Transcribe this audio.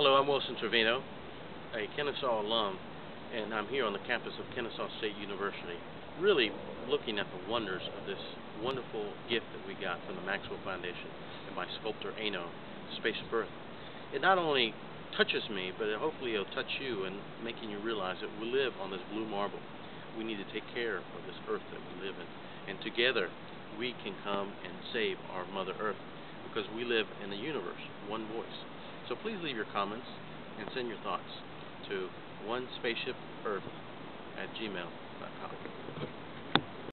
Hello, I'm Wilson Trevino, a Kennesaw alum, and I'm here on the campus of Kennesaw State University, really looking at the wonders of this wonderful gift that we got from the Maxwell Foundation and by sculptor Eino, Spaceship Earth. It not only touches me, but it hopefully it'll touch you in making you realize that we live on this blue marble. We need to take care of this earth that we live in, and together we can come and save our Mother Earth because we live in the universe, one voice. So please leave your comments and send your thoughts to one spaceship earth at gmail.com.